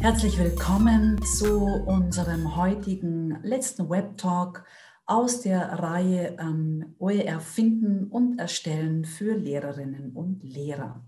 Herzlich willkommen zu unserem heutigen letzten Web Talk aus der Reihe ähm, OER finden und erstellen für Lehrerinnen und Lehrer.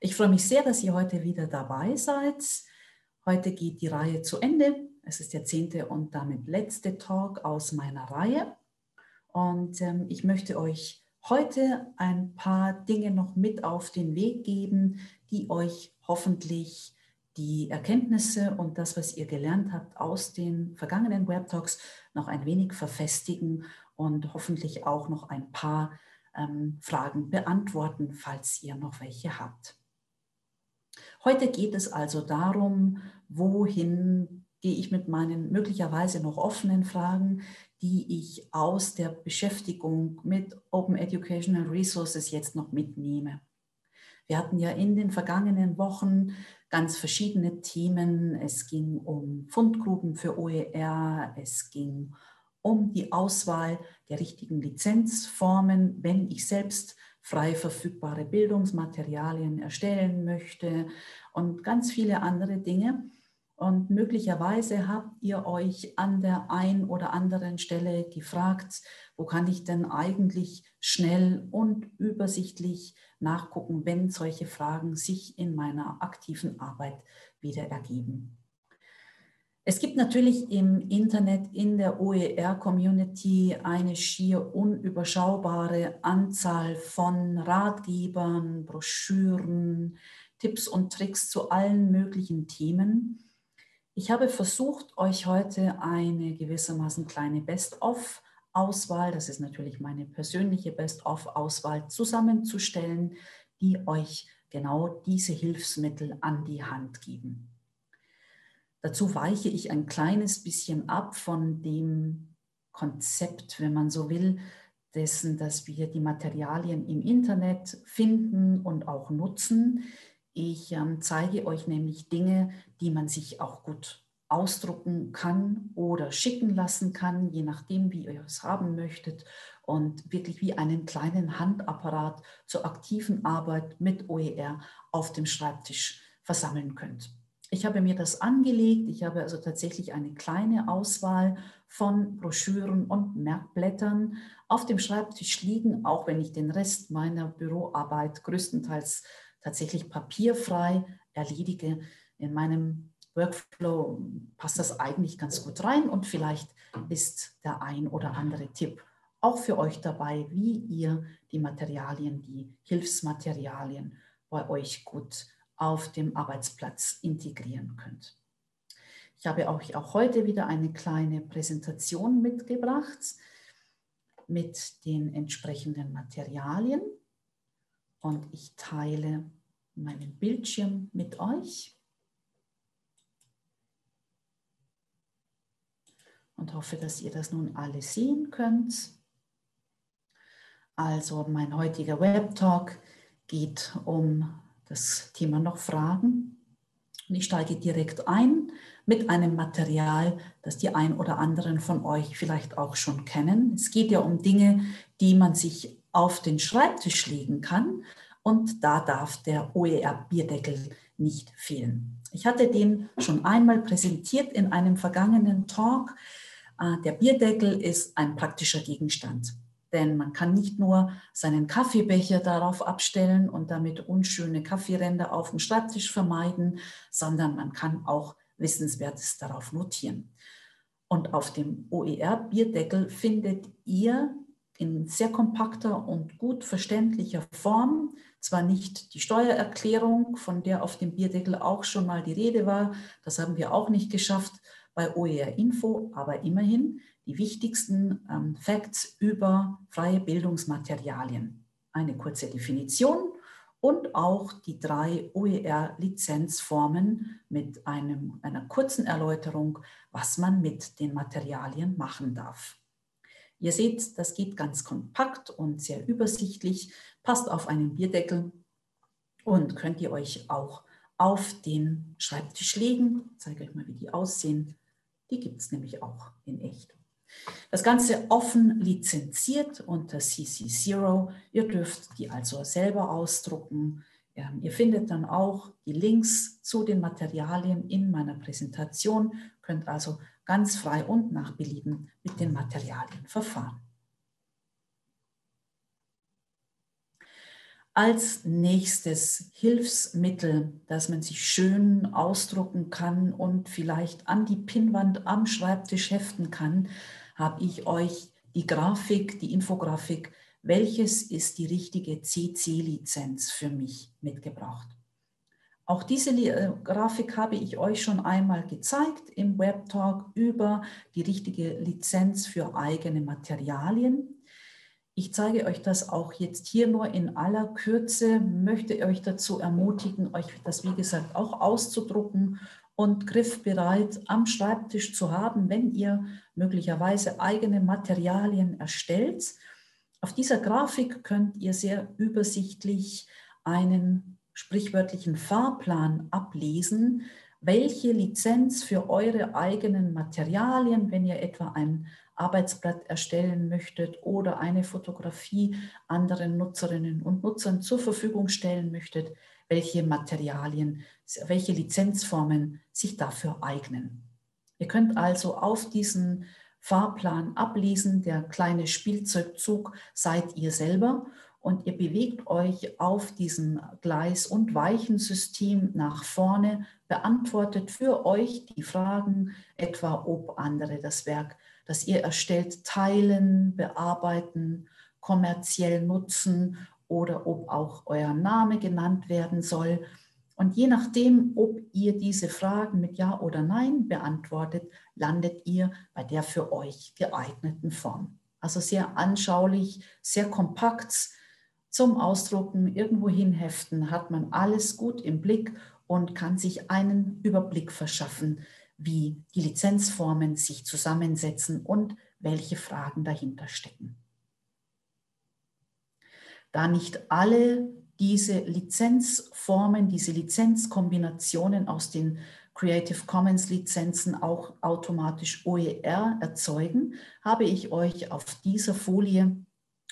Ich freue mich sehr, dass ihr heute wieder dabei seid. Heute geht die Reihe zu Ende. Es ist der zehnte und damit letzte Talk aus meiner Reihe. Und ähm, ich möchte euch heute ein paar Dinge noch mit auf den Weg geben, die euch hoffentlich die Erkenntnisse und das, was ihr gelernt habt aus den vergangenen Web Talks, noch ein wenig verfestigen und hoffentlich auch noch ein paar ähm, Fragen beantworten, falls ihr noch welche habt. Heute geht es also darum, wohin gehe ich mit meinen möglicherweise noch offenen Fragen, die ich aus der Beschäftigung mit Open Educational Resources jetzt noch mitnehme. Wir hatten ja in den vergangenen Wochen ganz verschiedene Themen. Es ging um Fundgruppen für OER, es ging um die Auswahl der richtigen Lizenzformen, wenn ich selbst frei verfügbare Bildungsmaterialien erstellen möchte und ganz viele andere Dinge. Und möglicherweise habt ihr euch an der einen oder anderen Stelle gefragt, wo kann ich denn eigentlich schnell und übersichtlich nachgucken, wenn solche Fragen sich in meiner aktiven Arbeit wieder ergeben. Es gibt natürlich im Internet, in der OER-Community eine schier unüberschaubare Anzahl von Ratgebern, Broschüren, Tipps und Tricks zu allen möglichen Themen. Ich habe versucht, euch heute eine gewissermaßen kleine Best-of-Auswahl, das ist natürlich meine persönliche Best-of-Auswahl, zusammenzustellen, die euch genau diese Hilfsmittel an die Hand geben. Dazu weiche ich ein kleines bisschen ab von dem Konzept, wenn man so will, dessen, dass wir die Materialien im Internet finden und auch nutzen. Ich ähm, zeige euch nämlich Dinge, die man sich auch gut ausdrucken kann oder schicken lassen kann, je nachdem, wie ihr es haben möchtet und wirklich wie einen kleinen Handapparat zur aktiven Arbeit mit OER auf dem Schreibtisch versammeln könnt. Ich habe mir das angelegt. Ich habe also tatsächlich eine kleine Auswahl von Broschüren und Merkblättern auf dem Schreibtisch liegen, auch wenn ich den Rest meiner Büroarbeit größtenteils tatsächlich papierfrei erledige. In meinem Workflow passt das eigentlich ganz gut rein und vielleicht ist der ein oder andere Tipp auch für euch dabei, wie ihr die Materialien, die Hilfsmaterialien bei euch gut auf dem Arbeitsplatz integrieren könnt. Ich habe euch auch heute wieder eine kleine Präsentation mitgebracht mit den entsprechenden Materialien und ich teile meinen Bildschirm mit euch und hoffe, dass ihr das nun alle sehen könnt. Also mein heutiger Web Talk geht um das Thema noch Fragen. Und ich steige direkt ein mit einem Material, das die ein oder anderen von euch vielleicht auch schon kennen. Es geht ja um Dinge, die man sich auf den Schreibtisch legen kann, und da darf der OER-Bierdeckel nicht fehlen. Ich hatte den schon einmal präsentiert in einem vergangenen Talk. Äh, der Bierdeckel ist ein praktischer Gegenstand, denn man kann nicht nur seinen Kaffeebecher darauf abstellen und damit unschöne Kaffeeränder auf dem Schreibtisch vermeiden, sondern man kann auch Wissenswertes darauf notieren. Und auf dem OER-Bierdeckel findet ihr in sehr kompakter und gut verständlicher Form zwar nicht die Steuererklärung, von der auf dem Bierdeckel auch schon mal die Rede war, das haben wir auch nicht geschafft bei OER Info, aber immerhin die wichtigsten ähm, Facts über freie Bildungsmaterialien. Eine kurze Definition und auch die drei OER-Lizenzformen mit einem, einer kurzen Erläuterung, was man mit den Materialien machen darf. Ihr seht, das geht ganz kompakt und sehr übersichtlich, passt auf einen Bierdeckel und könnt ihr euch auch auf den Schreibtisch legen. Ich zeige euch mal, wie die aussehen. Die gibt es nämlich auch in echt. Das Ganze offen lizenziert unter CC0. Ihr dürft die also selber ausdrucken. Ähm, ihr findet dann auch die Links zu den Materialien in meiner Präsentation, könnt also ganz frei und nach Belieben mit den Materialien verfahren. Als nächstes Hilfsmittel, das man sich schön ausdrucken kann und vielleicht an die Pinnwand am Schreibtisch heften kann, habe ich euch die Grafik, die Infografik, welches ist die richtige CC-Lizenz für mich mitgebracht. Auch diese äh, Grafik habe ich euch schon einmal gezeigt im Webtalk über die richtige Lizenz für eigene Materialien. Ich zeige euch das auch jetzt hier nur in aller Kürze, möchte euch dazu ermutigen, euch das wie gesagt auch auszudrucken und griffbereit am Schreibtisch zu haben, wenn ihr möglicherweise eigene Materialien erstellt. Auf dieser Grafik könnt ihr sehr übersichtlich einen sprichwörtlichen Fahrplan ablesen, welche Lizenz für eure eigenen Materialien, wenn ihr etwa ein Arbeitsblatt erstellen möchtet oder eine Fotografie anderen Nutzerinnen und Nutzern zur Verfügung stellen möchtet, welche Materialien, welche Lizenzformen sich dafür eignen. Ihr könnt also auf diesen Fahrplan ablesen, der kleine Spielzeugzug seid ihr selber und ihr bewegt euch auf diesem Gleis- und Weichensystem nach vorne, beantwortet für euch die Fragen, etwa ob andere das Werk das ihr erstellt, teilen, bearbeiten, kommerziell nutzen oder ob auch euer Name genannt werden soll. Und je nachdem, ob ihr diese Fragen mit Ja oder Nein beantwortet, landet ihr bei der für euch geeigneten Form. Also sehr anschaulich, sehr kompakt zum Ausdrucken, irgendwo hinheften, hat man alles gut im Blick und kann sich einen Überblick verschaffen, wie die Lizenzformen sich zusammensetzen und welche Fragen dahinter stecken. Da nicht alle diese Lizenzformen, diese Lizenzkombinationen aus den Creative Commons Lizenzen auch automatisch OER erzeugen, habe ich euch auf dieser Folie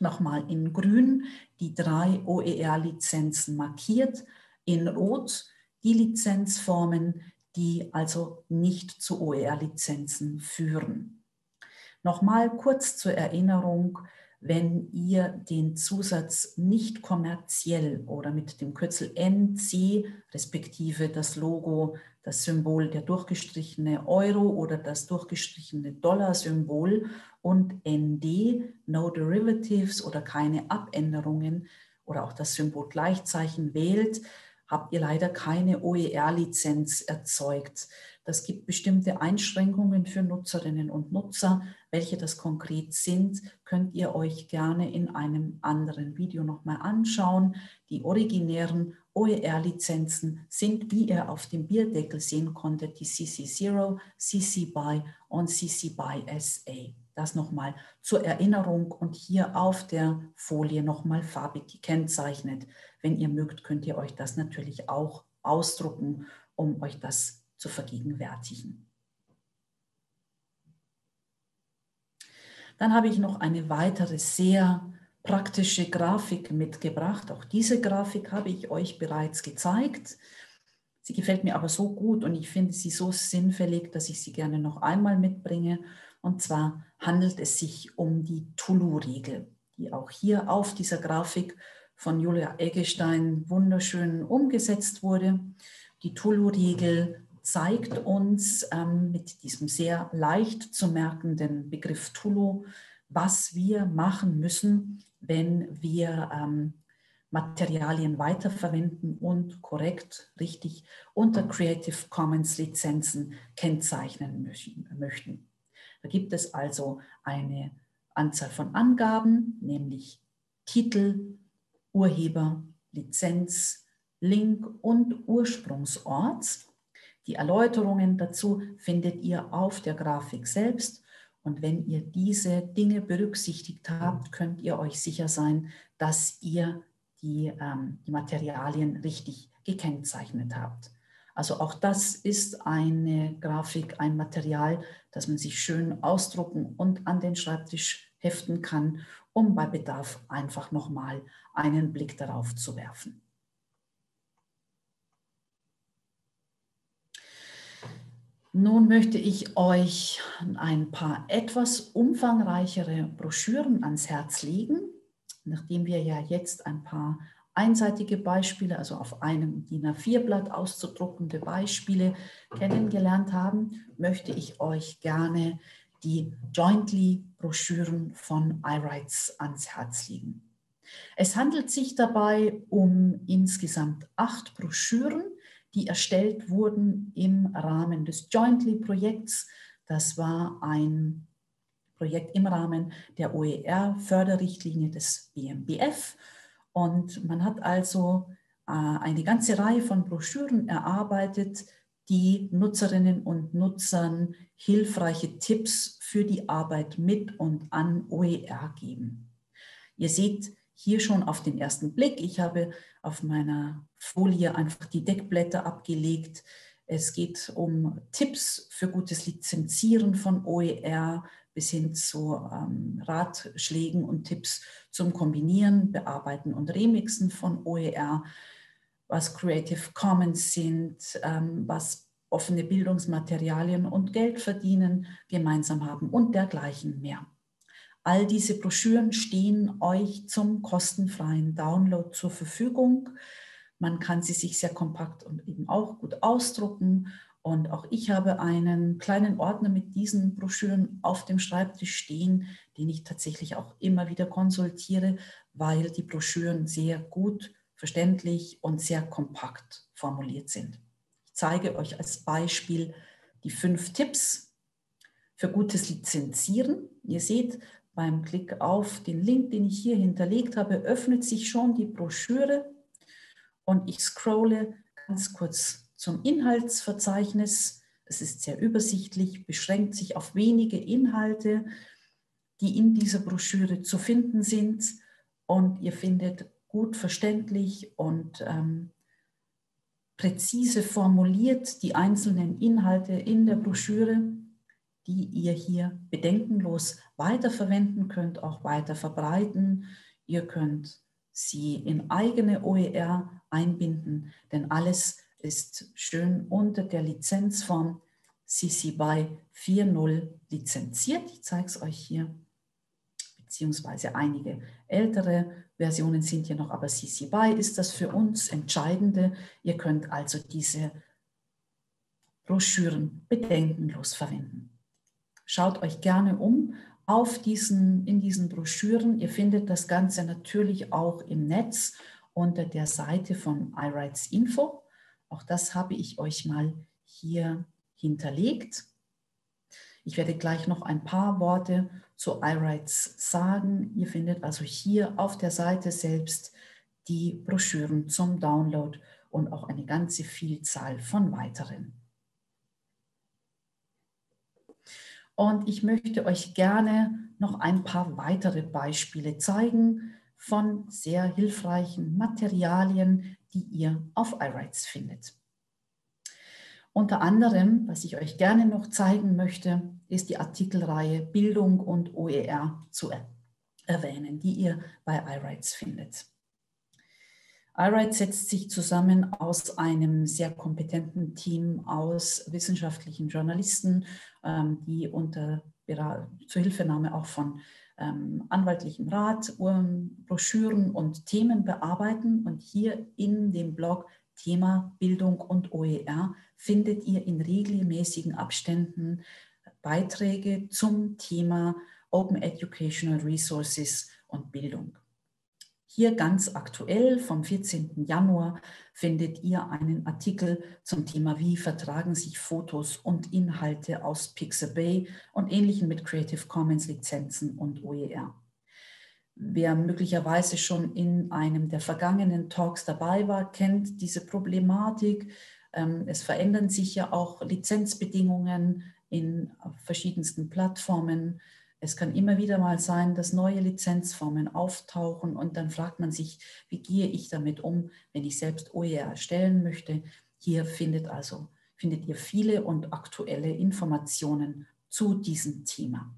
nochmal in grün die drei OER-Lizenzen markiert, in rot die Lizenzformen, die also nicht zu OER-Lizenzen führen. Nochmal kurz zur Erinnerung, wenn ihr den Zusatz nicht kommerziell oder mit dem Kürzel NC respektive das Logo, das Symbol der durchgestrichene Euro oder das durchgestrichene Dollar-Symbol und ND, No Derivatives oder keine Abänderungen oder auch das Symbol Gleichzeichen wählt, habt ihr leider keine OER-Lizenz erzeugt. Das gibt bestimmte Einschränkungen für Nutzerinnen und Nutzer. Welche das konkret sind, könnt ihr euch gerne in einem anderen Video nochmal anschauen. Die originären OER-Lizenzen sind, wie ihr auf dem Bierdeckel sehen konntet, die CC0, CC BY und CC BY SA. Das nochmal zur Erinnerung und hier auf der Folie nochmal farbig gekennzeichnet. Wenn ihr mögt, könnt ihr euch das natürlich auch ausdrucken, um euch das zu vergegenwärtigen. Dann habe ich noch eine weitere sehr praktische Grafik mitgebracht. Auch diese Grafik habe ich euch bereits gezeigt. Sie gefällt mir aber so gut und ich finde sie so sinnfällig, dass ich sie gerne noch einmal mitbringe. Und zwar handelt es sich um die Tulu-Regel, die auch hier auf dieser Grafik von Julia Eggestein wunderschön umgesetzt wurde. Die Tulu-Regel zeigt uns ähm, mit diesem sehr leicht zu merkenden Begriff Tulu, was wir machen müssen, wenn wir ähm, Materialien weiterverwenden und korrekt, richtig unter Creative Commons Lizenzen kennzeichnen möchten. Da gibt es also eine Anzahl von Angaben, nämlich Titel, Urheber, Lizenz, Link und Ursprungsort. Die Erläuterungen dazu findet ihr auf der Grafik selbst. Und wenn ihr diese Dinge berücksichtigt habt, könnt ihr euch sicher sein, dass ihr die, ähm, die Materialien richtig gekennzeichnet habt. Also auch das ist eine Grafik, ein Material, das man sich schön ausdrucken und an den Schreibtisch heften kann, um bei Bedarf einfach nochmal einen Blick darauf zu werfen. Nun möchte ich euch ein paar etwas umfangreichere Broschüren ans Herz legen, nachdem wir ja jetzt ein paar einseitige Beispiele, also auf einem DIN A4-Blatt auszudruckende Beispiele kennengelernt haben, möchte ich euch gerne die Jointly-Broschüren von iRights ans Herz legen. Es handelt sich dabei um insgesamt acht Broschüren, die erstellt wurden im Rahmen des Jointly-Projekts. Das war ein Projekt im Rahmen der OER-Förderrichtlinie des BMBF. Und man hat also äh, eine ganze Reihe von Broschüren erarbeitet, die Nutzerinnen und Nutzern hilfreiche Tipps für die Arbeit mit und an OER geben. Ihr seht hier schon auf den ersten Blick, ich habe auf meiner Folie einfach die Deckblätter abgelegt. Es geht um Tipps für gutes Lizenzieren von OER bis hin zu ähm, Ratschlägen und Tipps zum Kombinieren, Bearbeiten und Remixen von OER, was Creative Commons sind, ähm, was offene Bildungsmaterialien und Geld verdienen gemeinsam haben und dergleichen mehr. All diese Broschüren stehen euch zum kostenfreien Download zur Verfügung. Man kann sie sich sehr kompakt und eben auch gut ausdrucken. Und auch ich habe einen kleinen Ordner mit diesen Broschüren auf dem Schreibtisch stehen, den ich tatsächlich auch immer wieder konsultiere, weil die Broschüren sehr gut verständlich und sehr kompakt formuliert sind. Ich zeige euch als Beispiel die fünf Tipps für gutes Lizenzieren. Ihr seht, beim Klick auf den Link, den ich hier hinterlegt habe, öffnet sich schon die Broschüre und ich scrolle ganz kurz zum Inhaltsverzeichnis. Es ist sehr übersichtlich, beschränkt sich auf wenige Inhalte, die in dieser Broschüre zu finden sind und ihr findet gut verständlich und ähm, präzise formuliert die einzelnen Inhalte in der Broschüre die ihr hier bedenkenlos weiterverwenden könnt, auch weiter verbreiten. Ihr könnt sie in eigene OER einbinden, denn alles ist schön unter der Lizenzform CC BY 4.0 lizenziert. Ich zeige es euch hier, beziehungsweise einige ältere Versionen sind hier noch, aber CC BY ist das für uns Entscheidende. Ihr könnt also diese Broschüren bedenkenlos verwenden. Schaut euch gerne um auf diesen, in diesen Broschüren. Ihr findet das Ganze natürlich auch im Netz unter der Seite von iRights Info. Auch das habe ich euch mal hier hinterlegt. Ich werde gleich noch ein paar Worte zu iRights sagen. Ihr findet also hier auf der Seite selbst die Broschüren zum Download und auch eine ganze Vielzahl von weiteren. Und ich möchte euch gerne noch ein paar weitere Beispiele zeigen von sehr hilfreichen Materialien, die ihr auf iRights findet. Unter anderem, was ich euch gerne noch zeigen möchte, ist die Artikelreihe Bildung und OER zu erwähnen, die ihr bei iRights findet. iRight setzt sich zusammen aus einem sehr kompetenten Team aus wissenschaftlichen Journalisten, ähm, die unter Zuhilfenahme auch von ähm, anwaltlichem Rat Broschüren und Themen bearbeiten. Und hier in dem Blog Thema Bildung und OER findet ihr in regelmäßigen Abständen Beiträge zum Thema Open Educational Resources und Bildung. Hier ganz aktuell vom 14. Januar findet ihr einen Artikel zum Thema, wie vertragen sich Fotos und Inhalte aus Pixabay und ähnlichen mit Creative Commons Lizenzen und OER. Wer möglicherweise schon in einem der vergangenen Talks dabei war, kennt diese Problematik. Ähm, es verändern sich ja auch Lizenzbedingungen in verschiedensten Plattformen. Es kann immer wieder mal sein, dass neue Lizenzformen auftauchen und dann fragt man sich, wie gehe ich damit um, wenn ich selbst OER erstellen möchte. Hier findet also findet ihr viele und aktuelle Informationen zu diesem Thema.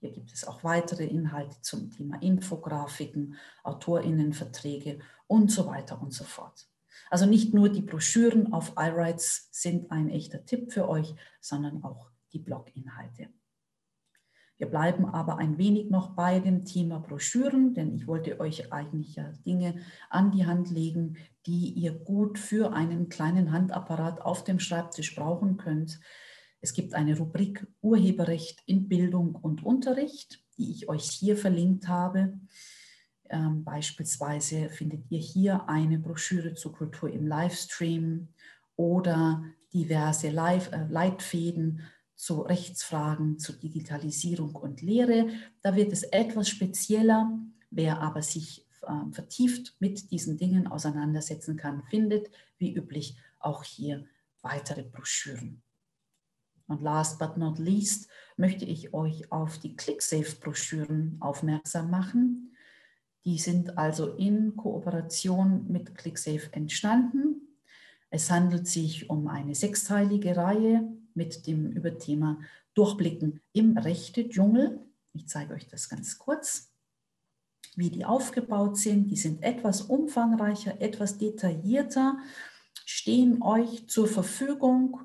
Hier gibt es auch weitere Inhalte zum Thema Infografiken, Autorinnenverträge und so weiter und so fort. Also nicht nur die Broschüren auf iWrites sind ein echter Tipp für euch, sondern auch die Bloginhalte. Wir bleiben aber ein wenig noch bei dem Thema Broschüren, denn ich wollte euch eigentlich ja Dinge an die Hand legen, die ihr gut für einen kleinen Handapparat auf dem Schreibtisch brauchen könnt. Es gibt eine Rubrik Urheberrecht in Bildung und Unterricht, die ich euch hier verlinkt habe. Ähm, beispielsweise findet ihr hier eine Broschüre zur Kultur im Livestream oder diverse Live äh, Leitfäden zu Rechtsfragen, zu Digitalisierung und Lehre. Da wird es etwas spezieller. Wer aber sich äh, vertieft mit diesen Dingen auseinandersetzen kann, findet wie üblich auch hier weitere Broschüren. Und last but not least möchte ich euch auf die ClickSafe-Broschüren aufmerksam machen. Die sind also in Kooperation mit ClickSafe entstanden. Es handelt sich um eine sechsteilige Reihe mit dem Überthema Durchblicken im Rechte-Dschungel. Ich zeige euch das ganz kurz, wie die aufgebaut sind. Die sind etwas umfangreicher, etwas detaillierter, stehen euch zur Verfügung,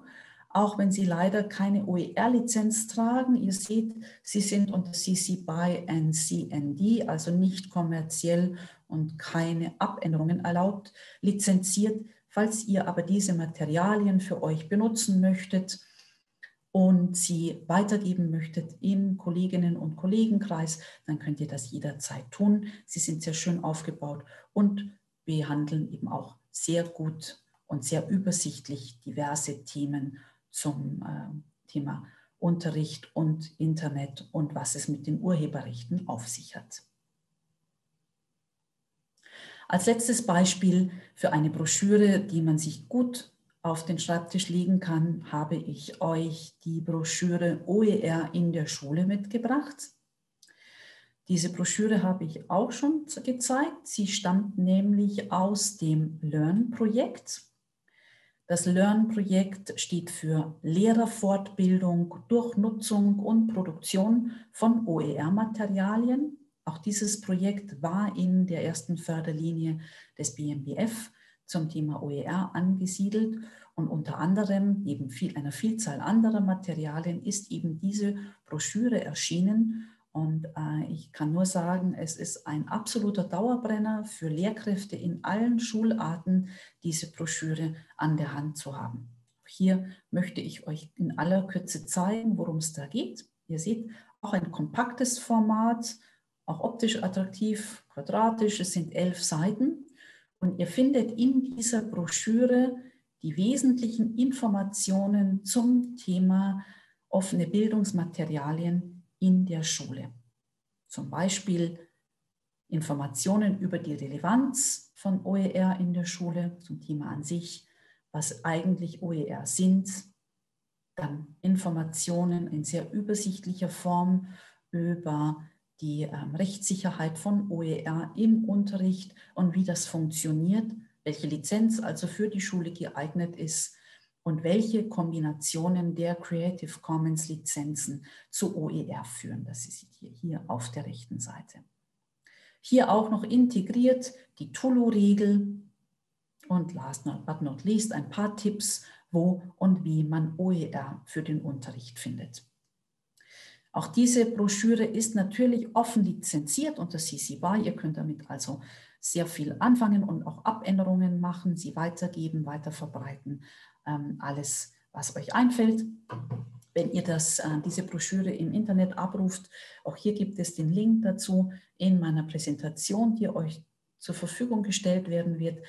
auch wenn sie leider keine OER-Lizenz tragen. Ihr seht, sie sind unter CC BY and CND, also nicht kommerziell und keine Abänderungen erlaubt, lizenziert. Falls ihr aber diese Materialien für euch benutzen möchtet, und sie weitergeben möchtet im Kolleginnen- und Kollegenkreis, dann könnt ihr das jederzeit tun. Sie sind sehr schön aufgebaut und behandeln eben auch sehr gut und sehr übersichtlich diverse Themen zum äh, Thema Unterricht und Internet und was es mit den Urheberrechten auf sich hat. Als letztes Beispiel für eine Broschüre, die man sich gut auf den Schreibtisch legen kann, habe ich euch die Broschüre OER in der Schule mitgebracht. Diese Broschüre habe ich auch schon gezeigt. Sie stammt nämlich aus dem Learn-Projekt. Das Learn-Projekt steht für Lehrerfortbildung durch Nutzung und Produktion von OER-Materialien. Auch dieses Projekt war in der ersten Förderlinie des BMBF zum Thema OER angesiedelt und unter anderem neben viel, einer Vielzahl anderer Materialien ist eben diese Broschüre erschienen und äh, ich kann nur sagen, es ist ein absoluter Dauerbrenner für Lehrkräfte in allen Schularten, diese Broschüre an der Hand zu haben. Hier möchte ich euch in aller Kürze zeigen, worum es da geht. Ihr seht auch ein kompaktes Format, auch optisch attraktiv, quadratisch. Es sind elf Seiten und ihr findet in dieser Broschüre die wesentlichen Informationen zum Thema offene Bildungsmaterialien in der Schule. Zum Beispiel Informationen über die Relevanz von OER in der Schule, zum Thema an sich, was eigentlich OER sind, dann Informationen in sehr übersichtlicher Form über die ähm, Rechtssicherheit von OER im Unterricht und wie das funktioniert, welche Lizenz also für die Schule geeignet ist und welche Kombinationen der Creative Commons Lizenzen zu OER führen. Das ist hier, hier auf der rechten Seite. Hier auch noch integriert die Tulu-Regel und last but not least ein paar Tipps, wo und wie man OER für den Unterricht findet. Auch diese Broschüre ist natürlich offen lizenziert unter CC BY. Ihr könnt damit also sehr viel anfangen und auch Abänderungen machen, sie weitergeben, weiterverbreiten. Ähm, alles, was euch einfällt. Wenn ihr das, äh, diese Broschüre im Internet abruft, auch hier gibt es den Link dazu in meiner Präsentation, die euch zur Verfügung gestellt werden wird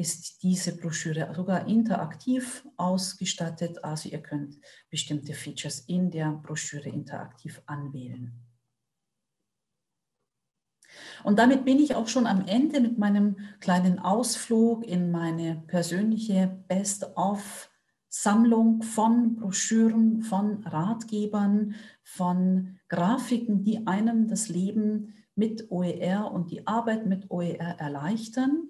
ist diese Broschüre sogar interaktiv ausgestattet. Also ihr könnt bestimmte Features in der Broschüre interaktiv anwählen. Und damit bin ich auch schon am Ende mit meinem kleinen Ausflug in meine persönliche Best-of-Sammlung von Broschüren, von Ratgebern, von Grafiken, die einem das Leben mit OER und die Arbeit mit OER erleichtern.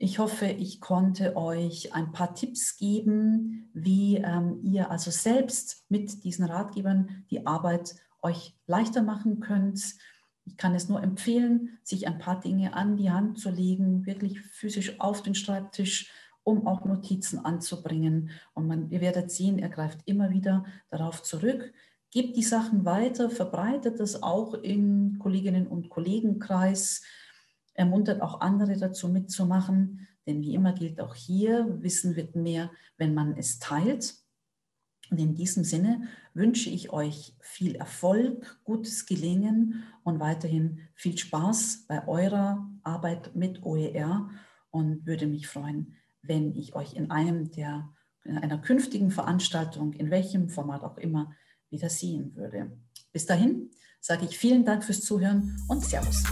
Ich hoffe, ich konnte euch ein paar Tipps geben, wie ähm, ihr also selbst mit diesen Ratgebern die Arbeit euch leichter machen könnt, Ich kann es nur empfehlen, sich ein paar Dinge an die Hand zu legen, wirklich physisch auf den Schreibtisch, um auch Notizen anzubringen. Und man, ihr werdet sehen, er greift immer wieder darauf zurück. Gebt die Sachen weiter, verbreitet das auch im Kolleginnen- und Kollegenkreis, ermuntert auch andere dazu mitzumachen. Denn wie immer gilt auch hier, Wissen wird mehr, wenn man es teilt. Und in diesem Sinne wünsche ich euch viel Erfolg, gutes Gelingen und weiterhin viel Spaß bei eurer Arbeit mit OER und würde mich freuen, wenn ich euch in einem der in einer künftigen Veranstaltung, in welchem Format auch immer, wieder sehen würde. Bis dahin sage ich vielen Dank fürs Zuhören und Servus.